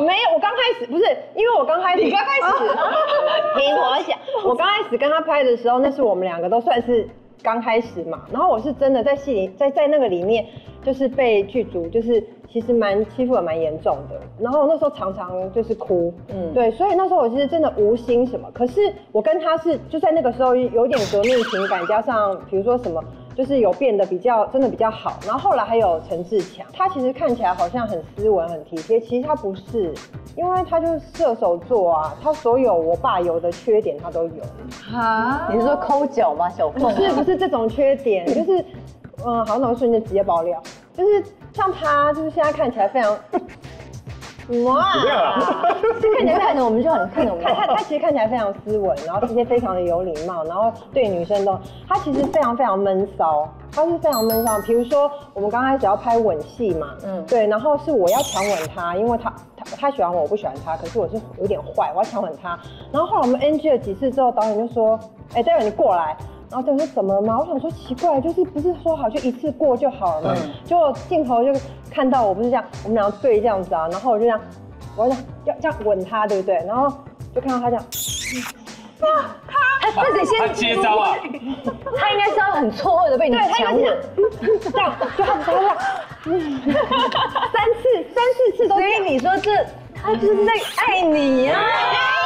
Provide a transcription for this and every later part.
没有，我刚开始不是，因为我刚开始，你刚开始 听我讲，我刚开始跟他拍的时候，那是我们两个都算是刚开始嘛。然后我是真的在戏里，在在那个里面，就是被剧组就是其实蛮欺负的蛮严重的。然后那时候常常就是哭，嗯，对，所以那时候我其实真的无心什么。可是我跟他是就在那个时候有点革命情感，加上比如说什么。就是有变得比较真的比较好，然后后来还有陈志强，他其实看起来好像很斯文很体贴，其实他不是，因为他就是射手座啊，他所有我爸有的缺点他都有。哈？你是说抠脚吗？小凤？不是不是这种缺点，就是嗯，好，那我瞬间直接爆料，就是像他，就是现在看起来非常。哇！是看起来看着我们就很看着我们，他他他其实看起来非常斯文，然后这些非常的有礼貌，然后对女生都，他其实非常非常闷骚，他是非常闷骚。比如说我们刚开始要拍吻戏嘛，嗯，对，然后是我要强吻他，因为他他他喜欢我，我不喜欢他，可是我是有点坏，我要强吻他。然后后来我们 NG 了几次之后，导演就说，哎，待会你过来。然后他说怎么了吗？我想说奇怪，就是不是说好就一次过就好了吗？就镜头就看到我不是这样，我们两个对这样子啊，然后我就这样，我要要这样吻他，对不对？然后就看到他这样，哇，他他自己先接招啊，他应该是要很错愕的被你强吻，这样就他这样，三次三四次都，所以你说这他就是在爱你呀。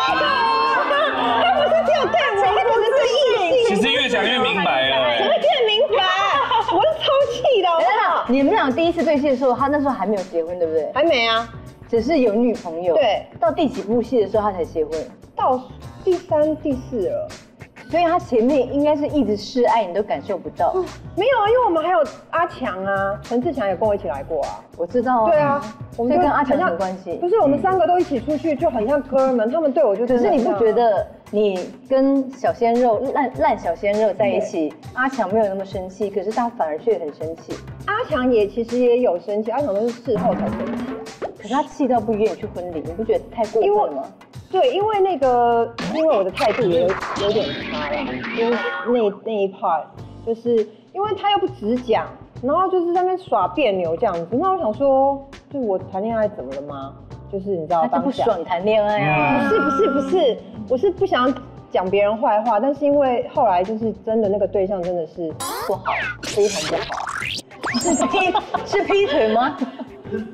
他不是只有对我，他可能是异性。其实越讲越明白了。怎么越明白？我是抽气的。你们俩第一次对戏的时候，他那时候还没有结婚，对不对？还没啊，只是有女朋友。对。到第几部戏的时候他才结婚？到第三、第四了。所以他前面应该是一直示爱，你都感受不到。没有啊，因为我们还有阿强啊，陈志强也跟我一起来过啊。我知道啊。对啊，我们跟阿强有关系。不是，我们三个都一起出去，就很像哥们。他们对我就可是你不觉得你跟小鲜肉烂烂小鲜肉在一起，阿强没有那么生气，可是他反而却很生气。阿强也其实也有生气，阿强都是事后才生气。可是他气到不愿意去婚礼，你不觉得太过分了吗？对，因为那个，因为我的态度也有有点差了，因为那那一 part，就是因为他又不直讲，然后就是在那边耍别扭这样子。那我想说，就我谈恋爱怎么了吗？就是你知道，他不爽谈恋爱啊？不是不是不是，我是不想讲别人坏话，但是因为后来就是真的那个对象真的是不好，非常不好，是劈是劈腿吗？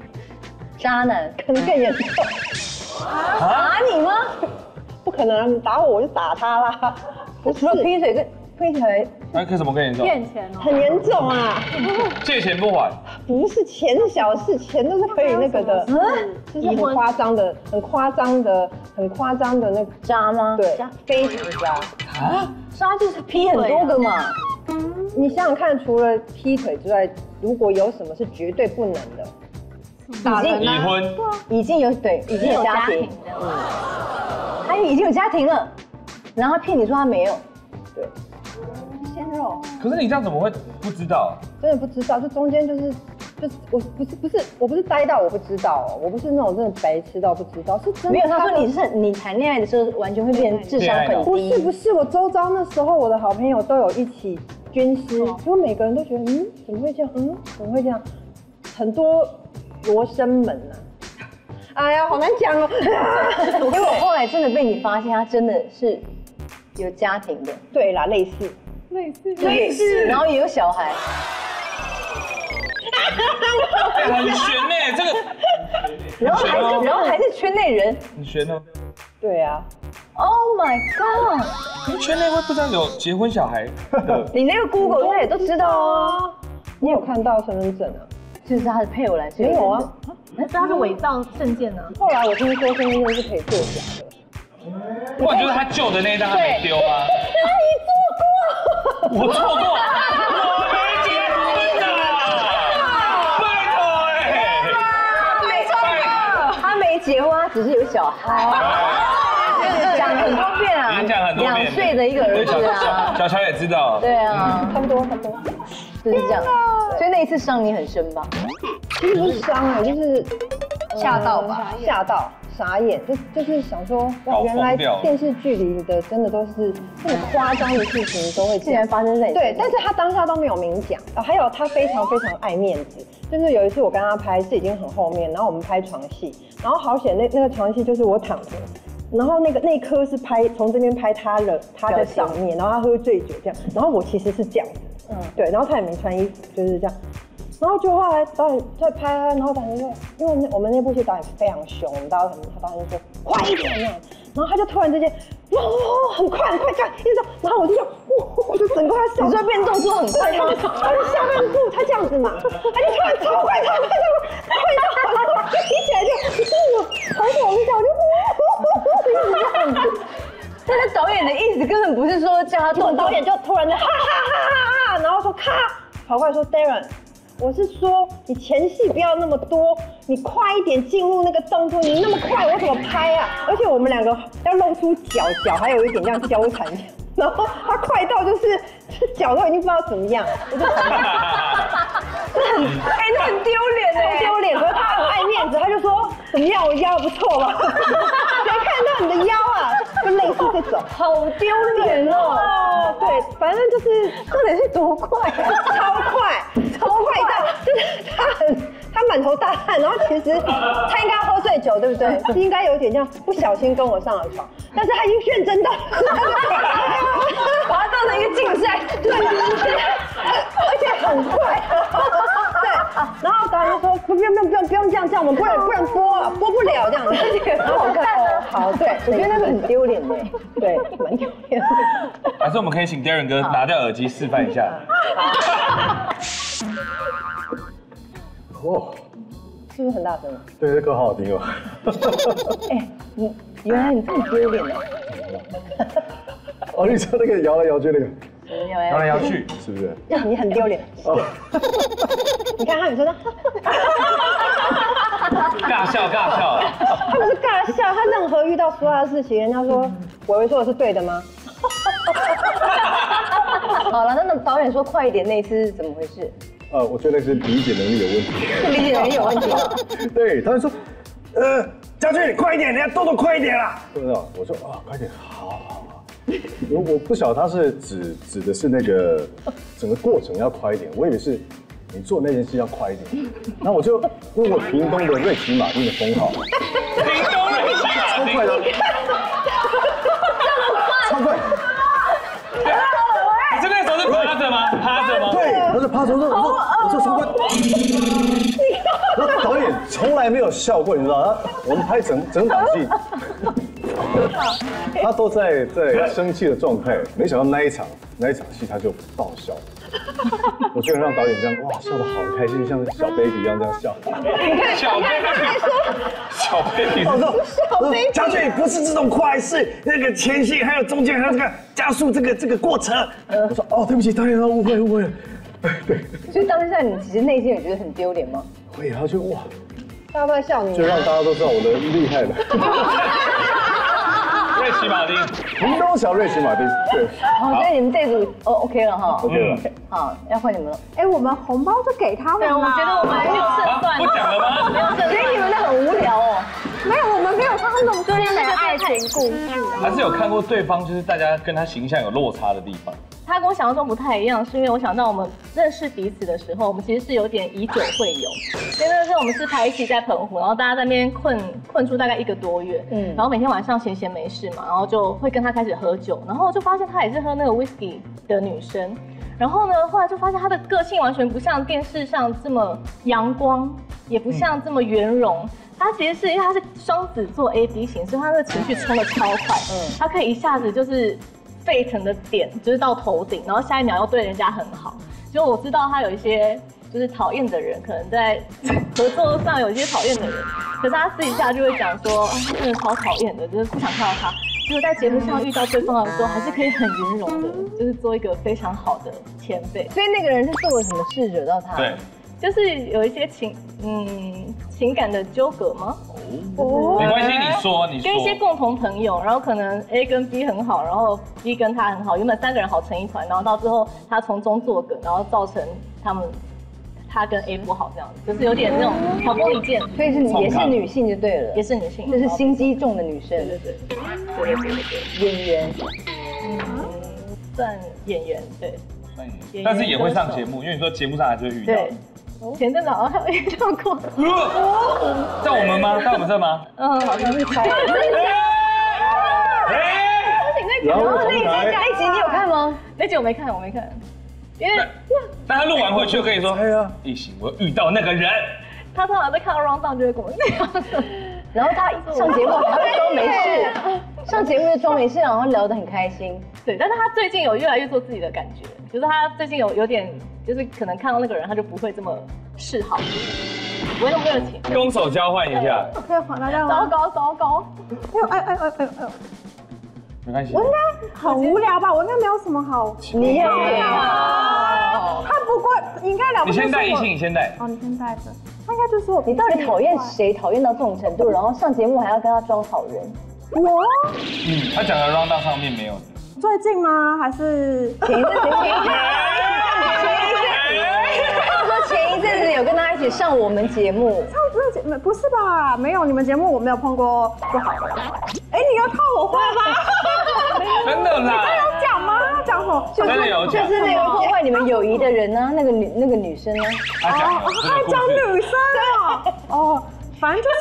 渣男可能更严重。打你吗？不可能，打我我就打他啦。不是劈腿跟劈腿，那可什么更严重？骗钱哦，很严重啊！借钱不还？不是钱小事，钱都是可以那个的。嗯，就是很夸张的，很夸张的，很夸张的那个渣吗？对，非常渣。啊？渣就是劈很多个嘛。你想想看，除了劈腿之外，如果有什么是绝对不能的？已经离婚，已经有对，已经有家庭，嗯，他已经有家庭了，然后骗你说他没有，对，鲜肉。可是你这样怎么会不知道？真的不知道，就中间就是，就是我不是不是我不是呆到我不知道，我不是那种真的白痴到不知道，是真的。没有，他说你是你谈恋爱的时候完全会变智商很低。不是不是，我周遭那时候我的好朋友都有一起捐尸，结果每个人都觉得嗯怎么会这样，嗯怎么会这样，很多。罗生门啊！哎呀，好难讲哦。因 为我后来真的被你发现，他真的是有家庭的。对啦，类似，类似，类似，然后也有小孩。很悬呢，这个。然后还是，然后还是圈内人。很悬哦。对啊。Oh my god！圈内会不知道有结婚小孩的。你那个 Google 他也都知道哦。你有看到身份证啊？就是他的配偶来，没有啊？那是他是伪造证件呢？后来我听说身份证是可以作假的。不然就是他旧的那一张他没丢啊？我错过，我没结婚的。拜托哎，没错，他没结婚，他只是有小孩。讲很多遍啊，讲很多遍。两岁的一个儿子啊，小乔也知道。对啊，差不多，差不多。就是这样，所以那一次伤你很深吧？其实不是伤啊，就是吓到吧，吓到，傻眼，就就是想说，哇，原来电视剧里的真的都是这么夸张的事情都会竟然。发生在对，但是他当下都没有明讲。啊，还有他非常非常爱面子，就是有一次我跟他拍是已经很后面，然后我们拍床戏，然后好险那那个床戏就是我躺着，然后那个那一颗是拍从这边拍他的他的上面，然后他喝醉酒这样，然后我其实是这样子，嗯，对，然后他也没穿衣服，就是这样。然后就后来导演在拍啊，然后导演说，因为那我们那部戏导演非常凶，我们大家可能他导演就说快一点那样，然后他就突然之间，哇，很快很快这样，一直这样，然后我就这样，哇，我就整个他小，你说变动作很快吗？他是下半部他这样子嘛，他就突然超快超快超快，快到一起来就，我好我们脚就，一直这样子。但是导演的意思根本不是说叫他动导演就突然就哈哈哈哈哈，然后说咔，跑过来说 Darren，我是说你前戏不要那么多，你快一点进入那个动作，你那么快我怎么拍啊？而且我们两个要露出脚，脚还有一点这样交缠，然后他快到就是脚都已经 不知道 怎么样，我就哎，那很丢脸超哎，丢脸，可是他很爱面子，他就说怎么样，我腰不错吧？谁看到你的腰类似这种。好丢脸哦。哦，对，反正就是到底是多快啊？超快，超快到就是他很他满头大汗，然后其实他应该喝醉酒，对不对？应该有点这样不小心跟我上了床，但是他已经认真到，把它当成一个竞赛，对，对而且很快，对，然后导演就说不用不用不用不用这样这样，我们不能不能播啊，播不了这样子，然后我看哦好，对，我觉得那个很丢脸的。对蛮丢脸的。还是我们可以请 Darren 哥拿掉耳机示范一下。哦，是不是很大声？对，这歌好好听哦。哎，你原来你这么丢脸的，哦，你说那个摇来摇去那个，摇来摇去，是不是？你很丢脸。哦，你看他女生呢，尬笑尬笑。他不是尬笑，他任何遇到所有的事情，人家说我会说的是对的吗？好了，那那导演说快一点那一次是怎么回事？呃，我觉得是理解能力有问题。理解能力有问题吗？对，他就说，呃，家俊，快一点，你要动作快一点啦。对不对？我说啊，快点，好好好。我我不晓得他是指指的是那个 整个过程要快一点，我以为是你做那件事要快一点。然后我就问我屏东的瑞奇马丁的封号，屏东人超快的，超快。你这个时候是趴着吗？趴着吗？对，我是趴着，我说我说我说超快。然后导演从来没有笑过，你知道吗？我们拍整整场戏，他都在在生气的状态，没想到那一场那一场戏他就爆笑。我居然让导演这样哇笑得好开心，像小 baby 一样这样笑。小 baby，小 baby，我说我说嘉俊不是这种快，是那个前戏还有中间还有这个加速这个这个过程。我说哦对不起导演，他误会误会了。对，所以当下你其实内心也觉得很丢脸吗？会，然后就哇，大家都在笑你就。让大家都知道我的厉害了。瑞奇马丁，屏东小瑞奇马丁，对好，所以你们这组哦 OK 了哈。，OK 了。好，要换你们了。哎，我们红包都给他们了。我觉得我们没有胜啊算，不讲了吗？所以你们的很无聊哦。没有，我们没有他那种真的爱情故事。还是有看过对方，就是大家跟他形象有落差的地方。他跟我想象中不太一样，是因为我想到我们认识彼此的时候，我们其实是有点以酒会友。因为那时候我们是拍戏在澎湖，然后大家在那边困困住大概一个多月，嗯，然后每天晚上闲闲没事嘛，然后就会跟他开始喝酒，然后就发现他也是喝那个 whisky 的女生。然后呢，后来就发现他的个性完全不像电视上这么阳光，也不像这么圆融。他其实是因为他是双子座 A B 型，所以他的情绪冲的超快，嗯，他可以一下子就是沸腾的点，就是到头顶，然后下一秒又对人家很好。就我知道他有一些就是讨厌的人，可能在合作上有一些讨厌的人，可是他私底下就会讲说，啊，他真的超讨厌的，就是不想看到他。结果在节目上遇到对方的时候，还是可以很圆融的，就是做一个非常好的前辈。所以那个人是做了什么事惹到他？对，，就是有一些情嗯情感的纠葛吗？哦没关系，你说，你说跟一些。共同朋友，然后可能 A 跟 B 很好，然后 B 跟他很好，原本三个人好成一团，然后到最后他从中作梗，然后造成他们他跟 A 不好这样子，就是有点那种挑拨离间，所以是也是女性就对了，也是女性，就是心机重的女生，对对对对对演员。算演员对。但是也会上节目，因为你说节目上还是会遇到。对，前阵子好像有遇到过。在我们吗？在我们这吗？嗯，好像是开。然后那一集那一集你有看吗？那集我没看，我没看，因为但他录完回去就跟你说，哎呀，一行我遇到那个人，他通常在看到 round down 就会跟我讲。然后他上节目还会装没事，上节目就装没事，然后聊得很开心。对，但是他最近有越来越做自己的感觉，就是他最近有有点，就是可能看到那个人，他就不会这么示好，不会那么热情。攻守交换一下，可以还大家糟？糕糟糕，哎呦哎哎哎哎哎呦，没关系。我应该很无聊吧？我应该没有什么好。你要他不过应该了不起你先带异性，你先带。哦，你先带着。他应该就是我。你到底讨厌？谁？讨厌到这种程度，然后上节目还要跟他装好人？我嗯，他讲的 round 上面没有的。最近吗？还是前一阵子，前一阵他说前一阵子有跟他一起上我们节目，上这节目不是吧？没有，你们节目我没有碰过不好的。哎，你要套我话吗？真的啦，要讲吗？讲什么？就是就。是那个破坏你们友谊的人呢，那个女那个女生呢？哦哦还讲女生哦。哦，反正就是。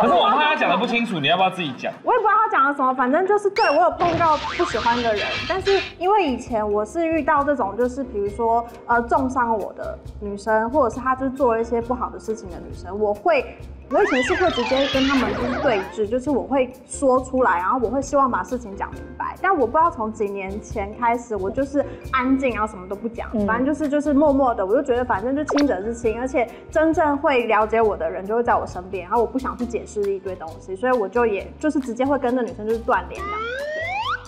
可是我怕他讲的不清楚，你要不要自己讲？我也不知道他讲了什么，反正就是对我有碰到不喜欢的人，但是因为以前我是遇到这种，就是比如说呃重伤我的女生，或者是她就是做了一些不好的事情的女生，我会。我以前是会直接跟他们就是对峙，就是我会说出来，然后我会希望把事情讲明白。但我不知道从几年前开始，我就是安静，然后什么都不讲，反正就是就是默默的，我就觉得反正就亲者是亲，而且真正会了解我的人就会在我身边，然后我不想去解释一堆东西，所以我就也就是直接会跟那女生就是断联这样。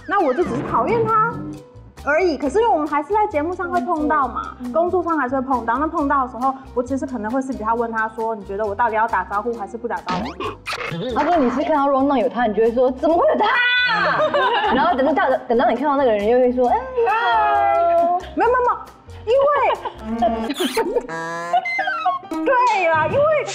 那我就只是讨厌她而已。可是因为我们还是在节目上会碰到嘛，工作上还是会碰到。那碰到的时候，我其实可能会私底下问他说：“你觉得我到底要打招呼还是不打招呼他说你是看到 down 有他，你就会说怎么会有他？然后等到等到你看到那个人，又会说哎你好。？”没有没有没有，因为 对啦，因为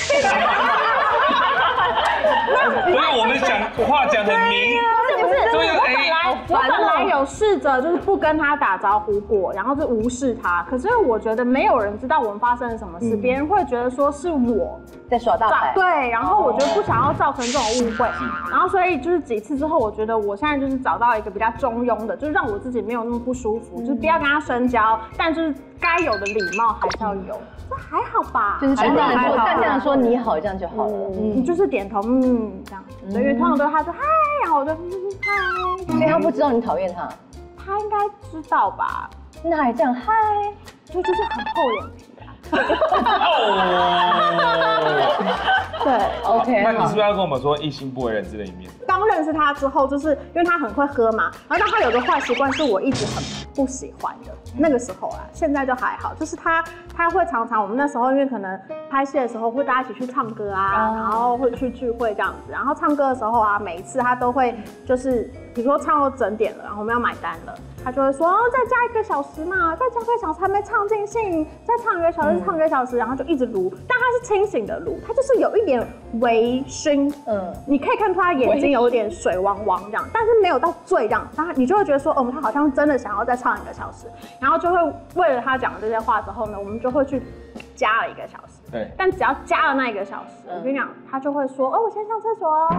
所以我们讲话讲很明，不是我本哎来我本来有试着就是不跟他打招呼过，然后是无视他。可是我觉得没有人知道我们发生了什么事，别人会觉得说是我在耍大牌。对，然后我觉得不想要造成这种误会，然后所以就是几次之后，我觉得我现在就是找到一个比较中庸的，就是让我自己没有那么不舒服，就是不要跟他深交，但就是该有的礼貌还是要有，这还好吧？就是淡淡的说，还好淡淡的说你好，这样就好了。你就是点头，嗯，这样，所以通常都是他说嗨，然后我就嗯嗨，所以他不知道你讨厌他，他应该知道吧？那还这样嗨？就就是很厚脸皮啊。哦。对，OK，那你是不是要跟我们说一心不为人知的一面？刚认识他之后，就是因为他很会喝嘛，然后但他有个坏习惯是我一直很不喜欢的。那个时候啊，现在就还好，就是他他会常常我们那时候因为可能拍戏的时候会大家一起去唱歌啊，然后会去聚会这样子，然后唱歌的时候啊，每一次他都会就是比如说唱到整点了，然后我们要买单了。他就会说，哦，再加一个小时嘛，再加一个小时还没唱尽兴，再唱一个小时，唱一个小时，然后就一直撸。但他是清醒的撸，他就是有一点微醺，嗯，你可以看出他眼睛有点水汪汪这样，但是没有到醉这样，他你就会觉得说，哦，他好像真的想要再唱一个小时，然后就会为了他讲的这些话之后呢，我们就会去加了一个小时。对，但只要加了那一个小时，我跟你讲，他就会说，哦，我先上厕所哦，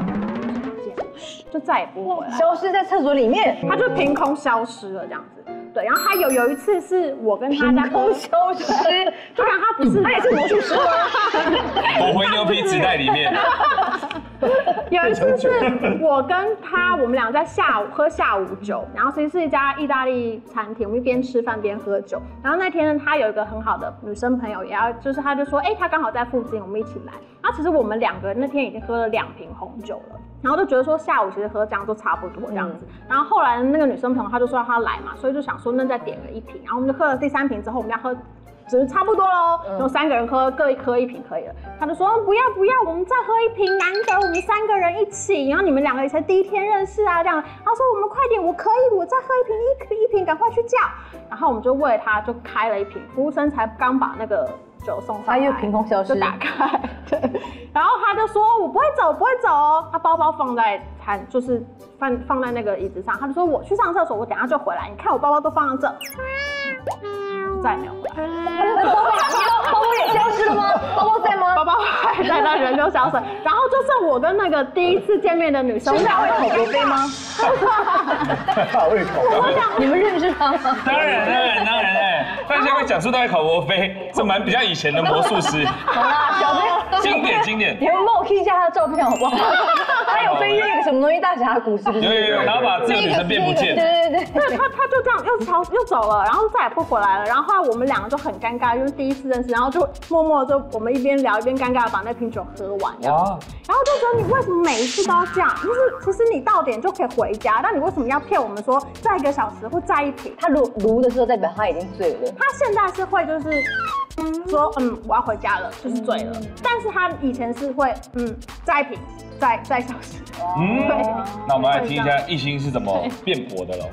就再也不回来。消失在厕所里面，他就凭空消失了这样子。对，然后还有有一次是我跟他在凭空消失，就然他不是，他也是魔术师吗？我回牛皮纸袋里面，有一次是我跟他，我们俩在下午喝下午酒，然后其实是一家意大利餐厅，我们一边吃饭边喝酒。然后那天呢，他有一个很好的女生朋友，也要就是他就说，哎、他刚好在附近，我们一起来。然后其实我们两个那天已经喝了两瓶红酒了，然后就觉得说下午其实喝这样都差不多这样子。然后后来那个女生朋友她就说她来嘛，所以就想说那再点了一瓶，然后我们就喝了第三瓶之后，我们要喝只是差不多喽，然后三个人喝各一喝一瓶可以了。他就说不要不要，我们再喝一瓶，难得我们三个人一起，然后你们两个也才第一天认识啊，这样。他说我们快点，我可以，我再喝一瓶，一瓶一瓶，赶快去叫。然后我们就为他就开了一瓶，服务生才刚把那个酒送上来，他又凭空消失就打开，对。然后他就说我不会走，不会走哦。他包包放在餐，就是放放在那个椅子上，他就说我去上厕所，我等下就回来。你看我包包都放在这，就再也没有回来。包包也消失了吗？包包在吗？包包还在，那人就消失。然后就剩我跟那个第一次见面的女生，大会口国飞吗？大胃口。你们认识他吗？当然当然当然哎，但现在会讲出大家考国飞，这蛮比较以前的魔术师，好啦，小飞，经典经典。你们帮我 key 一下他的照片好不好？他有飞越一个什么东西大峡谷，是不是？有有有，然后把这个女生变不见。对对对。对他，他就这样又逃又走了，然后再也不回来了。然后后来我们两个就很尴尬，因为第一次认识，然后就默默就我们一边聊一边尴尬的把那瓶酒喝完。哇！然后就觉得你为什么每一次都要这样？就是其实你到点就可以回家，但你为什么要骗我们说再一个小时或再一瓶？他如如的时候代表他已经醉了。他现在是会就是说嗯我要回家了，就是醉了。但是他以前是会嗯再品再再小时。嗯，那我们来听一下艺兴是怎么辩驳的喽。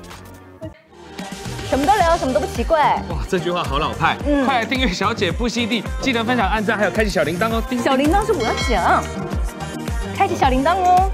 什么都聊，什么都不奇怪。哇，这句话好老派。嗯快来订阅小姐不息地，记得分享、按赞，还有开启小铃铛哦。小铃铛是我要讲，开启小铃铛哦。